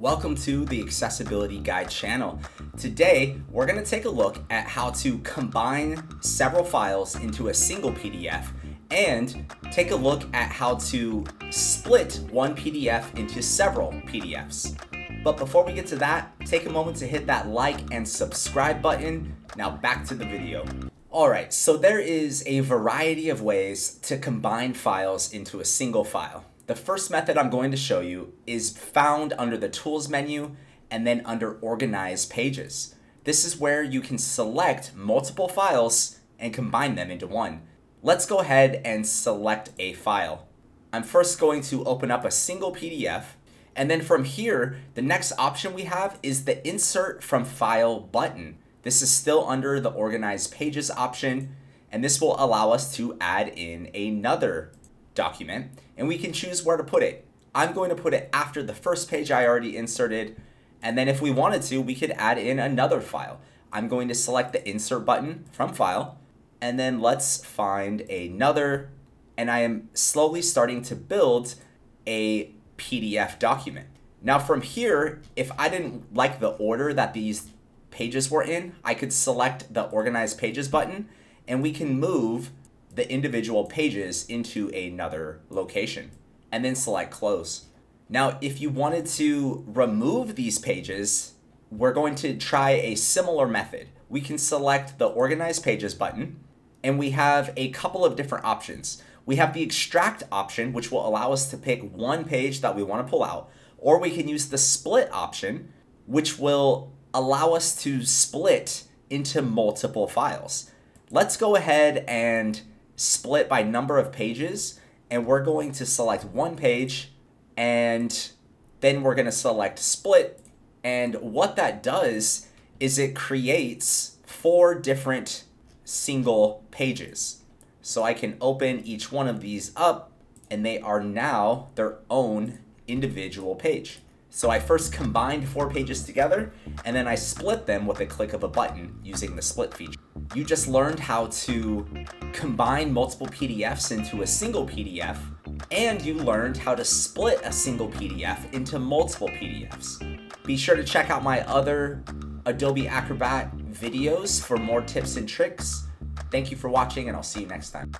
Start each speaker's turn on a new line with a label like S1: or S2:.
S1: Welcome to the Accessibility Guy channel. Today, we're gonna take a look at how to combine several files into a single PDF and take a look at how to split one PDF into several PDFs. But before we get to that, take a moment to hit that like and subscribe button. Now back to the video. Alright, so there is a variety of ways to combine files into a single file. The first method I'm going to show you is found under the Tools menu and then under Organize Pages. This is where you can select multiple files and combine them into one. Let's go ahead and select a file. I'm first going to open up a single PDF and then from here, the next option we have is the Insert from File button. This is still under the Organize Pages option and this will allow us to add in another document and we can choose where to put it. I'm going to put it after the first page I already inserted and then if we wanted to we could add in another file. I'm going to select the insert button from file and then let's find another and I am slowly starting to build a PDF document. Now from here, if I didn't like the order that these pages were in, I could select the organize pages button and we can move the individual pages into another location and then select close. Now, if you wanted to remove these pages, we're going to try a similar method. We can select the organize pages button and we have a couple of different options. We have the extract option, which will allow us to pick one page that we want to pull out, or we can use the split option, which will allow us to split into multiple files. Let's go ahead and split by number of pages and we're going to select one page and then we're going to select split and what that does is it creates four different single pages. So I can open each one of these up and they are now their own individual page. So I first combined four pages together, and then I split them with a click of a button using the split feature. You just learned how to combine multiple PDFs into a single PDF, and you learned how to split a single PDF into multiple PDFs. Be sure to check out my other Adobe Acrobat videos for more tips and tricks. Thank you for watching, and I'll see you next time.